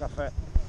caffè.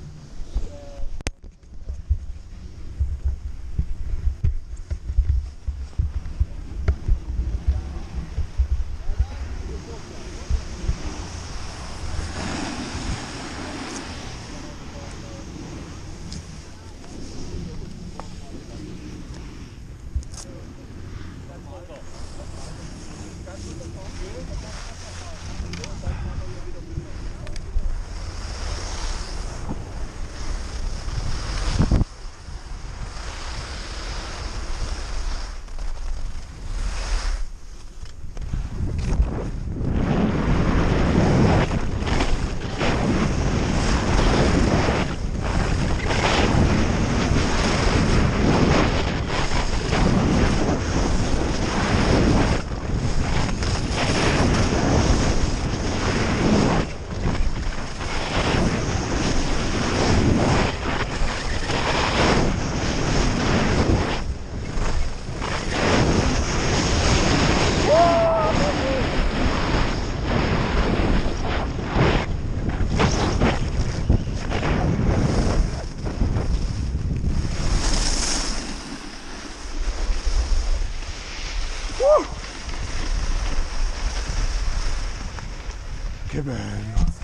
Che bello.